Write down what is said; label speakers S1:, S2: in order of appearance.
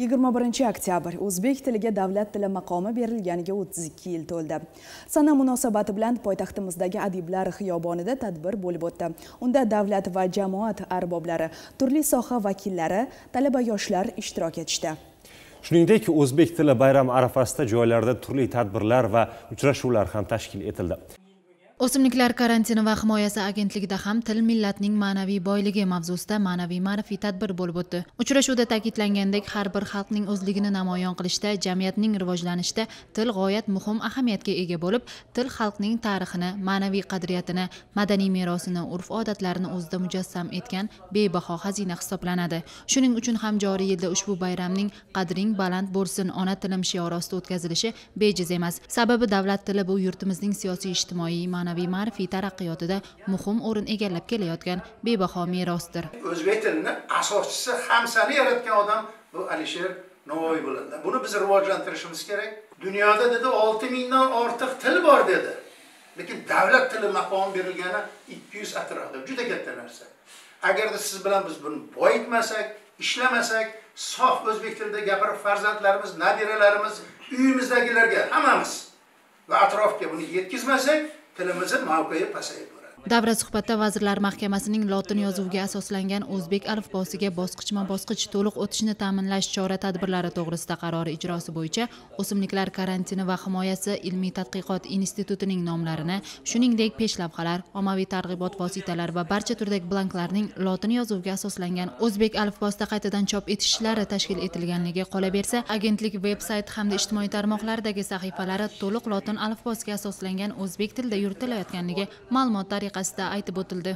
S1: 21 oktyabr o'zbek tiliga davlat tili maqomi berilganiga 32 yil to'ldi. Sana munosabati bilan poytaxtimizdagi adiblar xiyobonida tadbir bo'lib o'tdi. Unda davlat va jamoat arboblari turli soha vakillari talaba yoshlar ishtirok etishdi.
S2: Shuningdek o'zbek tili bayrami arafasida joylarda turli tadbirlar va uchrashuvlar ham tashkil etildi.
S3: O'simliklar karantini va himoyasi agentligida ham til millatning ma'naviy boyligi mavzusida ma'naviy ma'rifiy tadbir bo'lib o'tdi. Uchrashuvda ta'kidlangandek har bir xalqning o'zligini namoyon qilishda jamiyatning rivojlanishida til g'oyat muhim ahamiyatga ega bo'lib til xalqning tarixini ma'naviy qadriyatini madaniy merosini urf odatlarini o'zida mujassam etgan bebaho xazina hisoblanadi. Shuning uchun ham joriy yilda ushbu bayramning qadring baland bo'lsin ona tilim shiori ostida o'tkazilishi bejiz emas. Sababi davlat tili bu yurtimizning siyosiy ijtimoiy ma'naviy zamonaviy ma'rifiy taraqqiyotida muhim o'rin egallab kelayotgan bebaho merosdir.
S4: O'zbek tilini asoschisi hamsani yaratgan odam bu alisher navoiy bo'ladi. Buni biz rivojlantirishimiz kerak. Dunyoda dedi olti mingdan ortiq til bor dedi. Lekin davlat tili maqomi berilgani ikki yuz atrofida juda katta narsa. Agarda siz bilan biz buni boyitmasak ishlamasak sof o'zbek tilida gapirib farzandlarimiz nabiralarimiz uyimizdagilarga hammamiz va atrofga buni yetkazmasak Pela mazan mao kaya pasay pura.
S3: Davra suhbatda vazirlar mahkamasining lotin yozuviga asoslangan o'zbek alifbosiga bosqichma bosqich to'liq o'tishni ta'minlash chora tadbirlari to'g'risida qarori ijrosi bo'yicha o'simliklar karantini va himoyasi ilmiy tadqiqot institutining nomlarini shuningdek peshlavhalar ommaviy targ'ibot vositalari va barcha turdagi blanklarning lotin yozuviga asoslangan o'zbek alifbosida qaytadan chop etishlari tashkil etilganligi qolaversa agentlik veb sayti hamda ijtimoiy tarmoqlardagi sahifalari to'liq lotin alifbosiga asoslangan o'zbek tilida yuritilayotganligi ma'lumot tariqasida aytib o'tildi.